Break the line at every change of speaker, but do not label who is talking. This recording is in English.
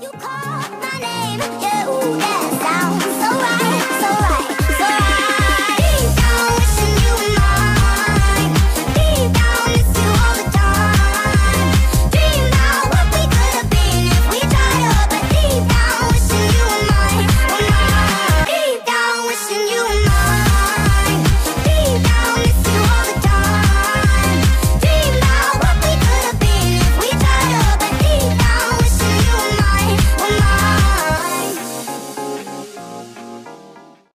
You call